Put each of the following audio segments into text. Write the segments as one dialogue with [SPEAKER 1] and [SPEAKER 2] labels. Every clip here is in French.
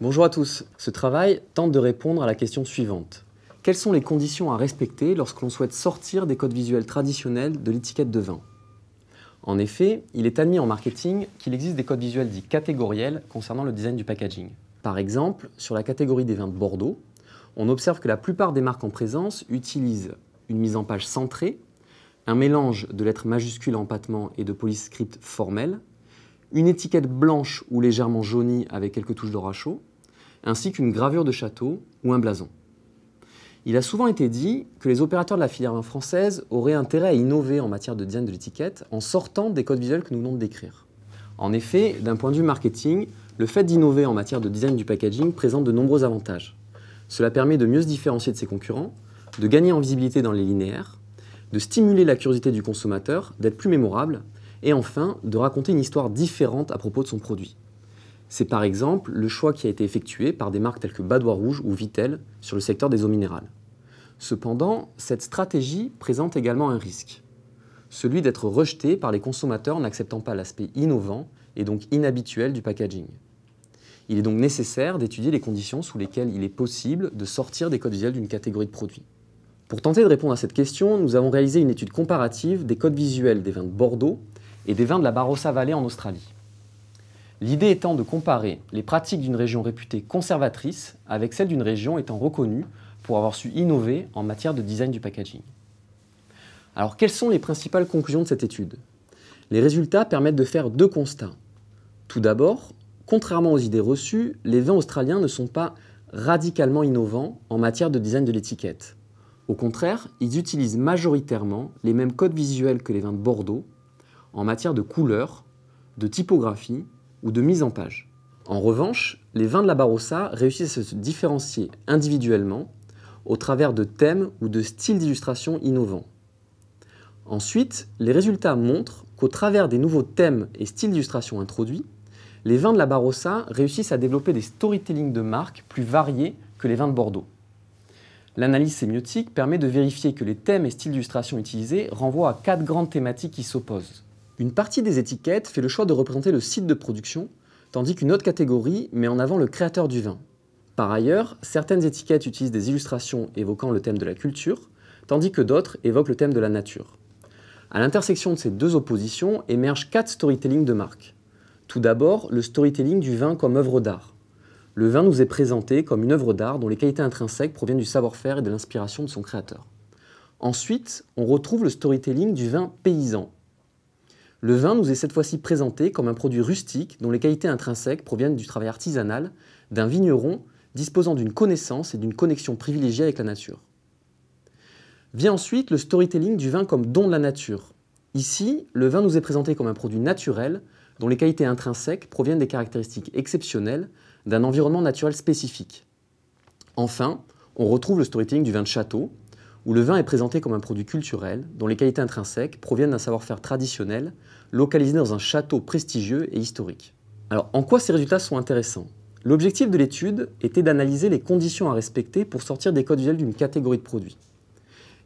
[SPEAKER 1] Bonjour à tous. Ce travail tente de répondre à la question suivante. Quelles sont les conditions à respecter lorsque l'on souhaite sortir des codes visuels traditionnels de l'étiquette de vin? En effet, il est admis en marketing qu'il existe des codes visuels dits catégoriels concernant le design du packaging. Par exemple, sur la catégorie des vins de Bordeaux, on observe que la plupart des marques en présence utilisent une mise en page centrée, un mélange de lettres majuscules en empattement et de police script formelle, une étiquette blanche ou légèrement jaunie avec quelques touches d'or chaud, ainsi qu'une gravure de château ou un blason. Il a souvent été dit que les opérateurs de la filière française auraient intérêt à innover en matière de design de l'étiquette en sortant des codes visuels que nous venons de décrire. En effet, d'un point de vue marketing, le fait d'innover en matière de design du packaging présente de nombreux avantages. Cela permet de mieux se différencier de ses concurrents, de gagner en visibilité dans les linéaires, de stimuler la curiosité du consommateur, d'être plus mémorable, et enfin de raconter une histoire différente à propos de son produit. C'est par exemple le choix qui a été effectué par des marques telles que Badois Rouge ou Vitel sur le secteur des eaux minérales. Cependant, cette stratégie présente également un risque, celui d'être rejeté par les consommateurs n'acceptant pas l'aspect innovant et donc inhabituel du packaging. Il est donc nécessaire d'étudier les conditions sous lesquelles il est possible de sortir des codes visuels d'une catégorie de produits. Pour tenter de répondre à cette question, nous avons réalisé une étude comparative des codes visuels des vins de Bordeaux et des vins de la Barossa Valley en Australie. L'idée étant de comparer les pratiques d'une région réputée conservatrice avec celles d'une région étant reconnue pour avoir su innover en matière de design du packaging. Alors quelles sont les principales conclusions de cette étude? Les résultats permettent de faire deux constats. Tout d'abord, contrairement aux idées reçues, les vins australiens ne sont pas radicalement innovants en matière de design de l'étiquette. Au contraire, ils utilisent majoritairement les mêmes codes visuels que les vins de Bordeaux en matière de couleur, de typographie ou de mise en page. En revanche, les vins de la Barossa réussissent à se différencier individuellement au travers de thèmes ou de styles d'illustration innovants. Ensuite, les résultats montrent qu'au travers des nouveaux thèmes et styles d'illustration introduits, les vins de la Barossa réussissent à développer des storytelling de marque plus variés que les vins de Bordeaux. L'analyse sémiotique permet de vérifier que les thèmes et styles d'illustration utilisés renvoient à quatre grandes thématiques qui s'opposent. Une partie des étiquettes fait le choix de représenter le site de production, tandis qu'une autre catégorie met en avant le créateur du vin. Par ailleurs, certaines étiquettes utilisent des illustrations évoquant le thème de la culture, tandis que d'autres évoquent le thème de la nature. À l'intersection de ces deux oppositions émergent quatre storytelling de marque. Tout d'abord, le storytelling du vin comme œuvre d'art. Le vin nous est présenté comme une œuvre d'art dont les qualités intrinsèques proviennent du savoir-faire et de l'inspiration de son créateur. Ensuite, on retrouve le storytelling du vin paysan, le vin nous est cette fois-ci présenté comme un produit rustique dont les qualités intrinsèques proviennent du travail artisanal d'un vigneron disposant d'une connaissance et d'une connexion privilégiée avec la nature. Vient ensuite le storytelling du vin comme don de la nature. Ici, le vin nous est présenté comme un produit naturel dont les qualités intrinsèques proviennent des caractéristiques exceptionnelles d'un environnement naturel spécifique. Enfin, on retrouve le storytelling du vin de château, où le vin est présenté comme un produit culturel dont les qualités intrinsèques proviennent d'un savoir-faire traditionnel localisé dans un château prestigieux et historique. Alors, en quoi ces résultats sont intéressants? L'objectif de l'étude était d'analyser les conditions à respecter pour sortir des codes visuels d'une catégorie de produits.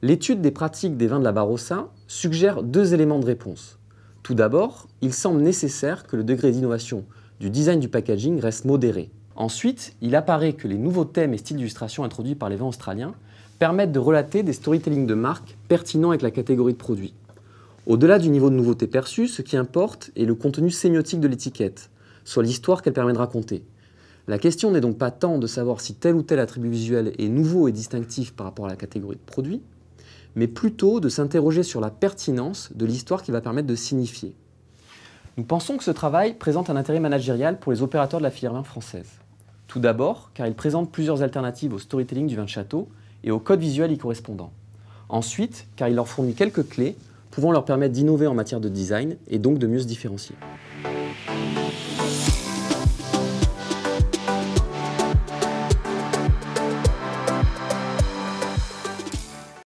[SPEAKER 1] L'étude des pratiques des vins de la Barossa suggère deux éléments de réponse. Tout d'abord, il semble nécessaire que le degré d'innovation du design du packaging reste modéré. Ensuite, il apparaît que les nouveaux thèmes et styles d'illustration introduits par les vins australiens permettent de relater des storytelling de marque pertinents avec la catégorie de produits. Au-delà du niveau de nouveauté perçu, ce qui importe est le contenu sémiotique de l'étiquette, soit l'histoire qu'elle permet de raconter. La question n'est donc pas tant de savoir si tel ou tel attribut visuel est nouveau et distinctif par rapport à la catégorie de produit, mais plutôt de s'interroger sur la pertinence de l'histoire qui va permettre de signifier. Nous pensons que ce travail présente un intérêt managérial pour les opérateurs de la filière vin française. Tout d'abord, car il présente plusieurs alternatives au storytelling du vin de château et au code visuel y correspondant. Ensuite, car il leur fournit quelques clés pouvant leur permettre d'innover en matière de design et donc de mieux se différencier.